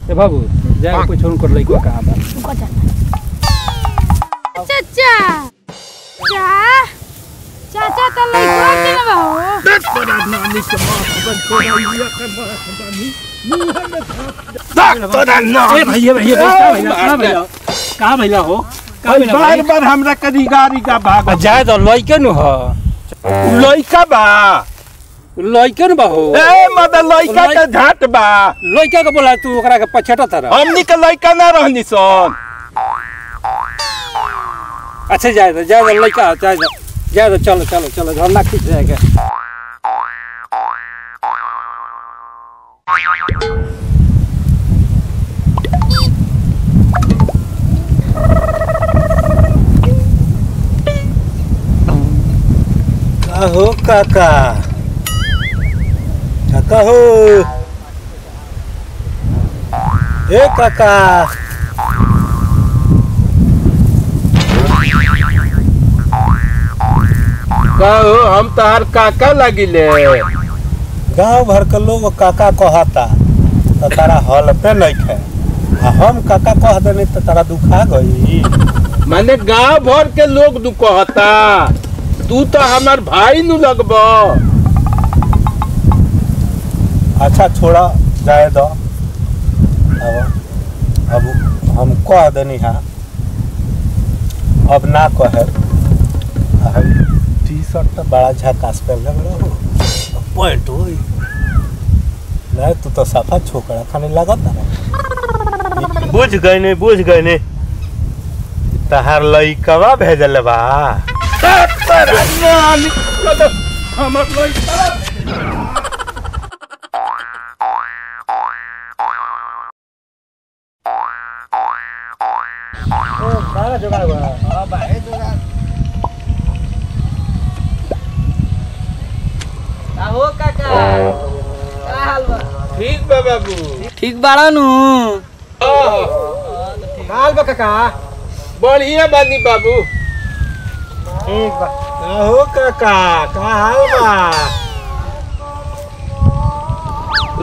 ए बाबू जाके पूछो उनकर लइका कहाँ बा चाचा चा चाचा तो लइका के ना बा हो ए भैया भैया का भैया का भैया का भैया हो का भैया बार बार हमरा कदी गाड़ी का भाग। जाए तो लइके नु लइका बा। लइके बा हो ए मत लइका के झाट बा। लइका के बोला तू ओकरा के पछेटा तरह हमनी के लइका ना रहनी सन। अच्छा जाए तो जाए तो लइका जाए तो जाए तो चलो चलो चलो झरना खींच जाएगा हो काका काका हो ए काका कहो हम तहार काका लगिले गाँव भर के लोग काका कहता तो तारा हल पे नहीं खे हम काका कह देनी तो तारा दुखा गई माने गाँव भर के लोग दु कहता। तू तो हमार भाई नु लगब। अच्छा छोड़ा जाए दो। अब अब हम कह देनी हाँ। अब ना कहे। हम टी शर्ट तो बड़ा झकास पहनले बड़ा हो पैंट हो नहीं तू तो सफ़ा छोकरा खाने लगता बुझ गए ने बुझ गए ने तहार लइकवा भेजल बा हमर लइका सारा जुगाड़ बा हो काका का हाल बा ठीक बा बाबू ठीक बाड़ा नु। हाल बा काका। बढ़िया बानी बाबू। ठीक बा हो काका का हाल बा?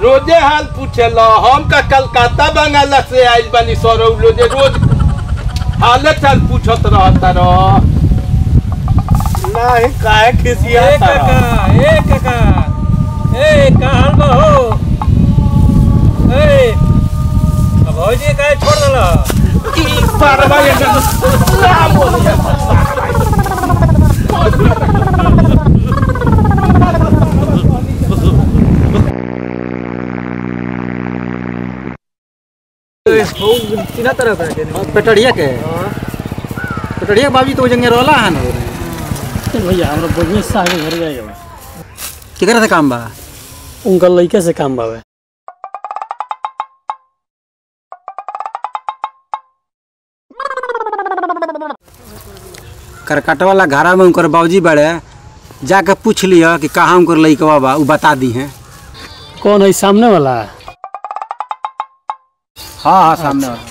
रोज़े हाल पूछेला हम का कलकत्ता बंगाल से आइल बानी सौरव रोज़े। रोज हाल चाल पूछत रहता रह। नहीं काहे खिसिया ए काका ए काका ए का हाल बा हो? ए अब भौजी काहे छोड़ देला? चिन्ह तरह का के। पेटड़िया के पेटड़िया बाबू तो जंगे रोला है ना भैया हमरा बढ़िया से आगे घर जाएगा। केकरा से काम बा? उनका लड़के से काम बावे करकट वाला घरा में उनकर बाबूजी बड़े जाके पूछ लिया कि कहाँ उनकर लइकवा बा उ बता दी हैं। कौन है सामने वाला? हाँ हाँ सामने वाला।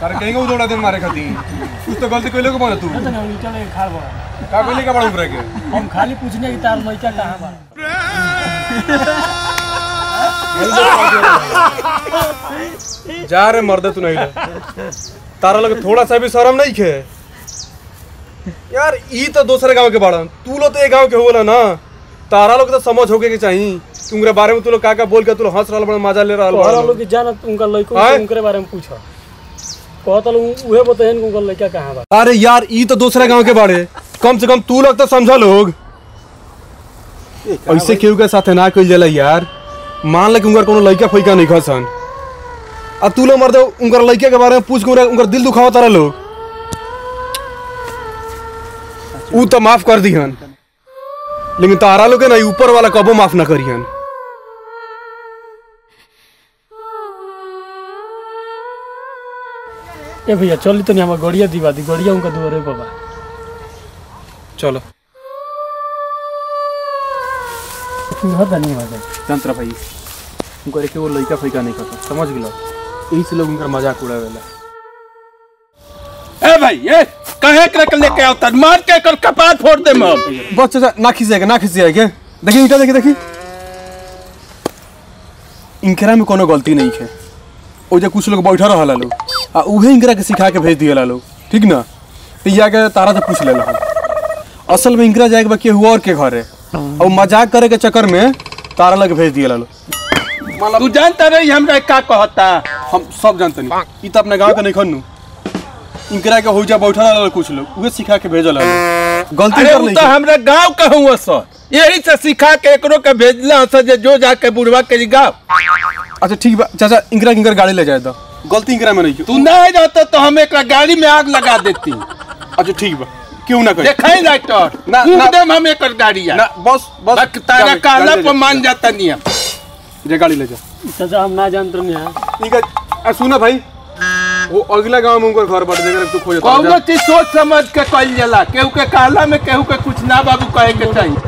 तारे कहीं उदोड़ा दिन मारे खाती कुछ तो गलती कोई लोग बोले तू का कोई लेके बड़ा के हम खाली पूछने की तार लड़का कहाँ बा जा रे मर्दे तू नहीं तारा लगे थोड़ा सा भी शर्म नहीं खे यार ई तो दूसरे गाँव के बाड़न तू लोग तो एक गाँव के होला ना तारा लोग तो समझ होके के चाहिए तुमरे बारे में तू लोग का का बोल के तू लोग हंस रहल बड़ा मज़ा ले रहल तोहरा बड़ा। लोग की जाना उनका लड़को उनके बारे में पूछा। कहता लोग उहे बताइन उनका लड़का कहाँ बा? अरे यार ई तो दूसरे गाँव के बाड़े कम से कम तू लोग तो समझा लोग। ऐसे केहू के साथे ना कइल जाला यार? मान ले कि उनकर कोनो लइका फइका नहीं खसन। अब तू लोग मर दो उनकर लइका के बारे में पूछ के उनकर दिल दुखावा तारा लोग ऊ तो माफ़ कर दिहन। लेकिन तारा लोग ना ऊपर वाला कबो माफ़ ना करियन ए भैया चली तो नहीं हमार गड़िया दिवा दी गड़िया उनका दुआरे बाबा। चलो। घर नहीं आ भाई उनकर के वो लइका फैका नहीं करता समझ गेलो यही से लोग उनकर मज़ाक उड़ावेला ए भाई ए! कहे कर लेके आवता मार के कर कपार फोड़ दे हम बस चाचा ना खिसिएगा ना खिसिएगा देखी इटा देखी देखी इनकरा में कोनो गलती नहीं है। ओ जे कुछ लोग बैठा रहला लोग आ उहे इनकरा के सिखा के भेज दिया लोग ठीक ना? तो या के तारा से पूछ लेला हम असल में इनकरा जाए के बा केहू और के घरे। और मज़ाक करे के चक्कर में तारा लग भेज दिया लोग तू जानता रही हमरा का कहता? हम सब जानते नहीं। ई तो अपने गाँव के नहीं खन्नू। इनकरा के हो जा बैठा रहला कुछ लोग। उहे सिखा के भेजल गलती कर नहीं तो हमरा गाँव कहूँ सर। यही से सिखा के एकरो के भेजला सर जे जो जाके बुढ़वा के गाँव। अच्छा ठीक बा। चाचा इनकरा इनकर गाड़ी ले जाए दो। गलती इनकरा में नहीं तू नहीं रहता तो हम एक गाड़ी में आग लगा देती। अच्छा ठीक बा। क्यों ना करे? देखाई लाइटर ना, कूद ना। देम हम एक गाड़ी ना बस बस। तारा काला पर मान जाता नियम। जे गाड़ी ले जा। चाचा हम ना जानते नहीं है। है सुना भाई। वो अगला गाँव में उनका घर बढ़ जाएगा तू खोज कौनो सोच समझ के कल जाला। केहू के काला में केहू के कुछ ना बाबू कहे के चाहिए